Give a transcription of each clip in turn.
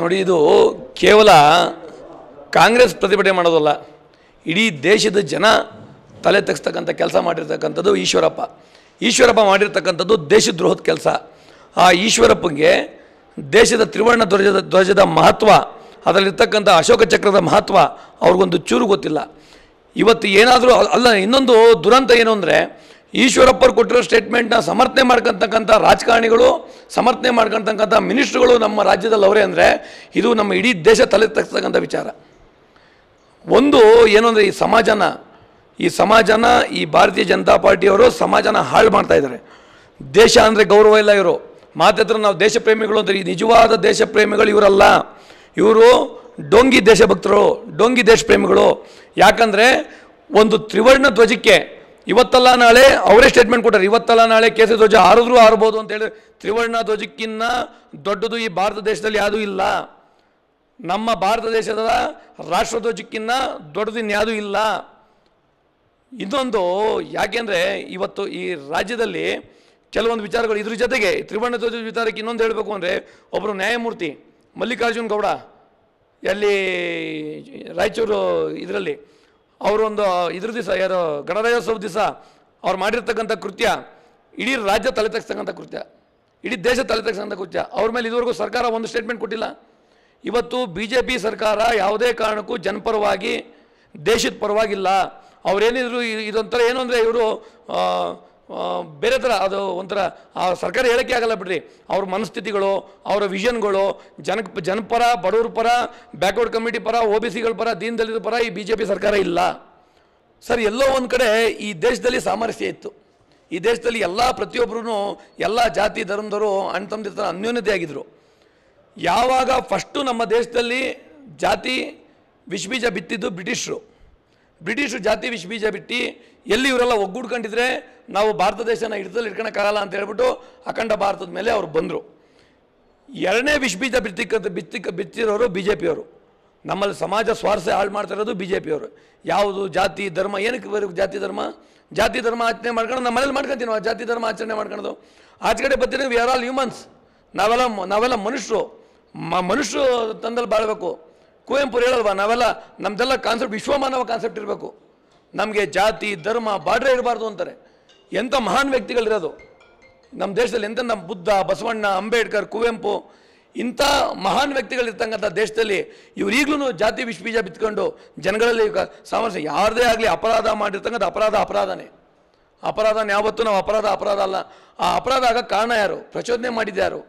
ನೋಡಿ, ಇದು ಕೇವಲ ಕಾಂಗ್ರೆಸ್ ಪ್ರತಿಭಟನೆ ಮಾಡೋದಲ್ಲ, ಇಡೀ ದೇಶದ ಜನ ತಲೆ ತೆಗೆಸ್ತಕ್ಕಂಥ ಕೆಲಸ ಮಾಡಿರ್ತಕ್ಕಂಥದ್ದು ಈಶ್ವರಪ್ಪ. ಈಶ್ವರಪ್ಪ ಮಾಡಿರ್ತಕ್ಕಂಥದ್ದು ದೇಶದ್ರೋಹದ ಕೆಲಸ. ಆ ಈಶ್ವರಪ್ಪಗೆ ದೇಶದ ತ್ರಿವರ್ಣ ಧ್ವಜದ ಧ್ವಜದ ಮಹತ್ವ, ಅದರಲ್ಲಿರ್ತಕ್ಕಂಥ ಅಶೋಕ ಚಕ್ರದ ಮಹತ್ವ ಅವ್ರಿಗೊಂದು ಚೂರು ಗೊತ್ತಿಲ್ಲ. ಇವತ್ತು ಏನಾದರೂ ಅಲ್ಲ, ಇನ್ನೊಂದು ದುರಂತ ಏನು ಅಂದರೆ ಈಶ್ವರಪ್ಪರು ಕೊಟ್ಟಿರೋ ಸ್ಟೇಟ್ಮೆಂಟ್ನ ಸಮರ್ಥನೆ ಮಾಡ್ಕೊತಕ್ಕಂಥ ರಾಜಕಾರಣಿಗಳು, ಸಮರ್ಥನೆ ಮಾಡ್ಕೊತಕ್ಕಂಥ ಮಿನಿಸ್ಟ್ರುಗಳು ನಮ್ಮ ರಾಜ್ಯದಲ್ಲಿ ಅವರೇ ಅಂದರೆ ಇದು ನಮ್ಮ ಇಡೀ ದೇಶ ತಲೆ ತಕ್ಕಂಥ ವಿಚಾರ. ಒಂದು ಏನು ಅಂದರೆ ಈ ಸಮಾಜನ ಈ ಸಮಾಜನ, ಈ ಭಾರತೀಯ ಜನತಾ ಪಾರ್ಟಿಯವರು ಸಮಾಜನ ಹಾಳು ಮಾಡ್ತಾ ಇದ್ದಾರೆ. ದೇಶ ಅಂದರೆ ಗೌರವ ಇಲ್ಲ ಇವರು. ಮಾತತ್ರ ನಾವು ದೇಶ ಪ್ರೇಮಿಗಳು ಅಂದರೆ ಈ ನಿಜವಾದ ದೇಶ ಪ್ರೇಮಿಗಳು ಇವರಲ್ಲ. ಇವರು ಡೊಂಗಿ ದೇಶಭಕ್ತರು, ಡೊಂಗಿ ದೇಶ ಪ್ರೇಮಿಗಳು. ಯಾಕಂದರೆ ಒಂದು ತ್ರಿವರ್ಣ ಧ್ವಜಕ್ಕೆ ಇವತ್ತಲ್ಲ ನಾಳೆ ಅವರೇ ಸ್ಟೇಟ್ಮೆಂಟ್ ಕೊಟ್ಟಾರೆ. ಇವತ್ತಲ್ಲ ನಾಳೆ ಕೇಸರಿ ಧ್ವಜ ಹಾರಿದ್ರೂ ಹಾರಬಹುದು ಅಂತ ಹೇಳಿ ತ್ರಿವರ್ಣ ಧ್ವಜಕ್ಕಿನ್ನ ದೊಡ್ಡದು ಈ ಭಾರತ ದೇಶದಲ್ಲಿ ಯಾವುದೂ ಇಲ್ಲ. ನಮ್ಮ ಭಾರತ ದೇಶದ ರಾಷ್ಟ್ರಧ್ವಜಕ್ಕಿನ್ನ ದೊಡ್ಡದು ಇನ್ಯಾವುದೂ ಇಲ್ಲ. ಇನ್ನೊಂದು ಯಾಕೆಂದರೆ ಇವತ್ತು ಈ ರಾಜ್ಯದಲ್ಲಿ ಕೆಲವೊಂದು ವಿಚಾರಗಳು ಇದ್ರ ಜೊತೆಗೆ ತ್ರಿವರ್ಣ ಧ್ವಜದ ವಿಚಾರಕ್ಕೆ ಇನ್ನೊಂದು ಹೇಳಬೇಕು ಅಂದರೆ ಒಬ್ಬರು ನ್ಯಾಯಮೂರ್ತಿ ಮಲ್ಲಿಕಾರ್ಜುನ್ ಗೌಡ, ಎಲ್ಲಿ ರಾಯಚೂರು ಇದರಲ್ಲಿ ಅವರೊಂದು ಇದ್ರ ದಿವಸ ಯಾರು ಗಣರಾಜ್ಯೋತ್ಸವ ದಿವಸ ಅವ್ರು ಮಾಡಿರ್ತಕ್ಕಂಥ ಕೃತ್ಯ, ಇಡೀ ರಾಜ್ಯ ತಲೆ ತಗ್ಸ್ತಕ್ಕಂಥ ಕೃತ್ಯ, ಇಡೀ ದೇಶ ತಲೆ ತಗ್ಸ್ತಕ್ಕಂಥ ಕೃತ್ಯ, ಅವ್ರ ಮೇಲೆ ಇದುವರೆಗೂ ಸರ್ಕಾರ ಒಂದು ಸ್ಟೇಟ್ಮೆಂಟ್ ಕೊಟ್ಟಿಲ್ಲ. ಇವತ್ತು ಬಿ ಜೆ ಪಿ ಸರ್ಕಾರ ಯಾವುದೇ ಕಾರಣಕ್ಕೂ ಜನಪರವಾಗಿ, ದೇಶದ ಪರವಾಗಿಲ್ಲ. ಅವ್ರೇನಿದ್ರು ಇದೊಂಥರ ಏನು ಅಂದರೆ ಇವರು ಬೇರೆ ಥರ, ಅದು ಒಂಥರ, ಆ, ಸರ್ಕಾರ ಹೇಳೋಕ್ಕೆ ಆಗಲ್ಲ ಬಿಡ್ರಿ. ಅವ್ರ ಮನಸ್ಥಿತಿಗಳು, ಅವರ ವಿಷನ್ಗಳು, ಜನ, ಜನಪರ, ಬಡವ್ರ ಪರ, ಬ್ಯಾಕ್ವರ್ಡ್ ಕಮಿಟಿ ಪರ, ಒ ಬಿ ಸಿಗಳ ಪರ ದೀನ್ ದಲಿತ ಪರ ಈ ಬಿ ಜೆ ಪಿ ಸರ್ಕಾರ ಇಲ್ಲ. ಸರ್, ಎಲ್ಲೋ ಒಂದು ಕಡೆ ಈ ದೇಶದಲ್ಲಿ ಸಾಮರಸ್ಯ ಇತ್ತು. ಈ ದೇಶದಲ್ಲಿ ಎಲ್ಲ ಪ್ರತಿಯೊಬ್ಬರೂ ಎಲ್ಲ ಜಾತಿ ಧರ್ಮದವರು, ಅಣ್ಣ ತಮ್ಮದಿರ ಥರ ಅನ್ಯೋನ್ಯತೆ ಆಗಿದ್ರು. ಯಾವಾಗ ಫಸ್ಟು ನಮ್ಮ ದೇಶದಲ್ಲಿ ಜಾತಿ ವಿಷಬೀಜ ಬಿತ್ತಿದ್ದು ಬ್ರಿಟಿಷರು. ಬ್ರಿಟಿಷರು ಜಾತಿ ವಿಷಬೀಜ ಬಿಟ್ಟು ಎಲ್ಲಿ ಇವರೆಲ್ಲ ಒಗ್ಗೂಡ್ಕೊಂಡಿದ್ರೆ ನಾವು ಭಾರತ ದೇಶನ ಹಿಡಿದಲ್ಲಿ ಇಟ್ಕೊಳಕ್ಕಾಗಲ್ಲ ಅಂತ ಹೇಳ್ಬಿಟ್ಟು ಅಖಂಡ ಭಾರತದ ಮೇಲೆ ಅವರು ಬಂದರು. ಎರಡನೇ ವಿಷ ಬೀಜ ಬಿತ್ತಿಕ್ಕ ಬಿತ್ತಿಕ್ಕ ಬಿತ್ತಿರೋರು ಬಿ ಜೆ ಪಿಯವರು ನಮ್ಮಲ್ಲಿ ಸಮಾಜ ಸ್ವಾರಸ್ಯ ಹಾಳು ಮಾಡ್ತಿರೋದು ಬಿ ಜೆ ಪಿಯವರು ಯಾವುದು ಜಾತಿ, ಧರ್ಮ, ಏನಕ್ಕೆ ಬರಬೇಕು ಜಾತಿ, ಧರ್ಮ? ಜಾತಿ, ಧರ್ಮ ಆಚರಣೆ ಮಾಡ್ಕೊಂಡು ನಮ್ಮ ಮನೇಲಿ ಮಾಡ್ಕೊತೀವಿ ನಾವು ಜಾತಿ, ಧರ್ಮ ಆಚರಣೆ ಮಾಡ್ಕೊಳೋದು ಆಚೆ ಕಡೆ ಬರ್ತೀನಿ ವಿ ಆರ್ ಆಲ್ ಹ್ಯೂಮನ್ಸ್ ನಾವೆಲ್ಲ ನಾವೆಲ್ಲ ಮನುಷ್ಯರು. ಮ ಮನುಷ್ಯರು ತಂದಲ್ಲಿ ಬಾಳಬೇಕು. ಕುವೆಂಪು ಹೇಳಲ್ವಾ, ನಾವೆಲ್ಲ ನಮ್ದೆಲ್ಲ ಕಾನ್ಸೆಪ್ಟ್ ವಿಶ್ವಮಾನವ ಕಾನ್ಸೆಪ್ಟ್ ಇರಬೇಕು. ನಮಗೆ ಜಾತಿ, ಧರ್ಮ ಬಾಡ್ರೆ ಇರಬಾರ್ದು ಅಂತಾರೆ. ಎಂಥ ಮಹಾನ್ ವ್ಯಕ್ತಿಗಳಿರೋದು. ನಮ್ಮ ದೇಶದಲ್ಲಿ ಎಂಥ ನಮ್ಮ ಬುದ್ಧ, ಬಸವಣ್ಣ, ಅಂಬೇಡ್ಕರ್, ಕುವೆಂಪು, ಇಂಥ ಮಹಾನ್ ವ್ಯಕ್ತಿಗಳಿರ್ತಕ್ಕಂಥ ದೇಶದಲ್ಲಿ ಇವ್ರು ಈಗಲೂ ಜಾತಿ ಬೀಜ ಬಿತ್ಕೊಂಡು ಜನಗಳಲ್ಲಿ ಸಾಮರಸ್ಯ. ಯಾರದೇ ಆಗಲಿ ಅಪರಾಧ ಮಾಡಿರ್ತಕ್ಕಂಥ ಅಪರಾಧ ಅಪರಾಧನೇ. ಅಪರಾಧನ ಯಾವತ್ತೂ ನಾವು ಅಪರಾಧ ಅಪರಾಧ ಅಲ್ಲ. ಆ ಅಪರಾಧ ಆಗ ಕಾರಣ ಯಾರು? ಪ್ರಚೋದನೆ ಮಾಡಿದ್ಯಾರು?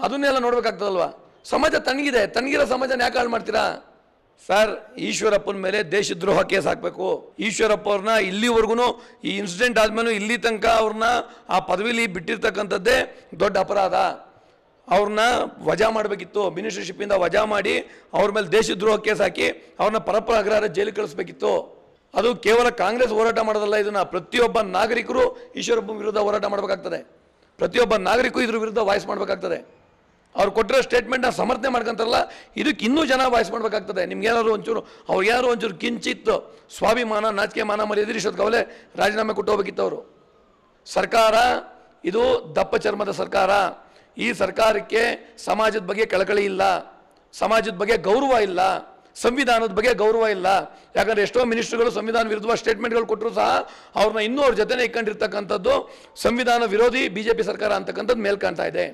ಅದನ್ನೆಲ್ಲ ನೋಡ್ಬೇಕಾಗ್ತದಲ್ವಾ? ಸಮಾಜ ತಣ್ಣಗಿದೆ, ತಣ್ಣಗಿರೋ ಸಮಾಜನ ಯಾಕೆ ಹಾಳು ಮಾಡ್ತೀರಾ? ಸರ್, ಈಶ್ವರಪ್ಪನ ಮೇಲೆ ದೇಶದ್ರೋಹ ಕೇಸ್ ಹಾಕಬೇಕು. ಈಶ್ವರಪ್ಪ ಅವ್ರನ್ನ ಇಲ್ಲಿವರೆಗೂ ಈ ಇನ್ಸಿಡೆಂಟ್ ಆದ್ಮೇಲೆ ಇಲ್ಲಿ ತನಕ ಅವ್ರನ್ನ ಆ ಪದವಿಲಿ ಬಿಟ್ಟಿರ್ತಕ್ಕಂಥದ್ದೇ ದೊಡ್ಡ ಅಪರಾಧ. ಅವ್ರನ್ನ ವಜಾ ಮಾಡಬೇಕಿತ್ತು ಮಿನಿಸ್ಟರ್ಶಿಪ್ಪಿಂದ ವಜಾ ಮಾಡಿ ಅವ್ರ ಮೇಲೆ ದೇಶದ್ರೋಹ ಕೇಸ್ ಹಾಕಿ ಅವ್ರನ್ನ ಪರಪರ ಅಗ್ರಹಾರ ಜೈಲಿಗೆ ಕಳಿಸ್ಬೇಕಿತ್ತು. ಅದು ಕೇವಲ ಕಾಂಗ್ರೆಸ್ ಹೋರಾಟ ಮಾಡೋದಲ್ಲ, ಇದನ್ನ ಪ್ರತಿಯೊಬ್ಬ ನಾಗರಿಕರು ಈಶ್ವರಪ್ಪನ ವಿರುದ್ಧ ಹೋರಾಟ ಮಾಡಬೇಕಾಗ್ತದೆ. ಪ್ರತಿಯೊಬ್ಬ ನಾಗರಿಕರು ಇದ್ರ ವಿರುದ್ಧ ವಾಯ್ಸ್ ಮಾಡಬೇಕಾಗ್ತದೆ. ಅವ್ರು ಕೊಟ್ಟಿರೋ ಸ್ಟೇಟ್ಮೆಂಟ್ನ ಸಮರ್ಥನೆ ಮಾಡ್ಕೊಂತಾರಲ್ಲ, ಇದಕ್ಕೆ ಇನ್ನೂ ಜನ ವಾಯ್ಸ್ ಮಾಡಬೇಕಾಗ್ತದೆ. ನಿಮ್ಗೆ ಏನಾದ್ರು ಒಂಚೂರು ಅವ್ರು ಯಾರು ಒಂಚೂರು ಕಿಂಚಿತ್ತು ಸ್ವಾಭಿಮಾನ, ನಾಚಿಕೆ ಮಾನ ಮರ್ಯಾದೆ ಕವಲೆ ರಾಜೀನಾಮೆ ಕೊಟ್ಟು ಹೋಗ್ಬೇಕಿತ್ತು ಅವರು. ಸರ್ಕಾರ, ಇದು ದಪ್ಪ ಚರ್ಮದ ಸರ್ಕಾರ. ಈ ಸರ್ಕಾರಕ್ಕೆ ಸಮಾಜದ ಬಗ್ಗೆ ಕಳಕಳಿ ಇಲ್ಲ. ಸಮಾಜದ ಬಗ್ಗೆ ಗೌರವ ಇಲ್ಲ. ಸಂವಿಧಾನದ ಬಗ್ಗೆ ಗೌರವ ಇಲ್ಲ. ಯಾಕಂದ್ರೆ ಎಷ್ಟೋ ಮಿನಿಸ್ಟ್ರುಗಳು ಸಂವಿಧಾನ ವಿರುದ್ಧ ಸ್ಟೇಟ್ಮೆಂಟ್ಗಳು ಕೊಟ್ಟರು ಸಹ ಅವ್ರನ್ನ ಇನ್ನೂ ಅವ್ರ ಜೊತೆನೇ ಇಟ್ಕೊಂಡಿರ್ತಕ್ಕಂಥದ್ದು ಸಂವಿಧಾನ ವಿರೋಧಿ ಬಿ ಸರ್ಕಾರ ಅಂತಕ್ಕಂಥದ್ದು ಮೇಲ್ಕಾಣ್ತಾ ಇದೆ.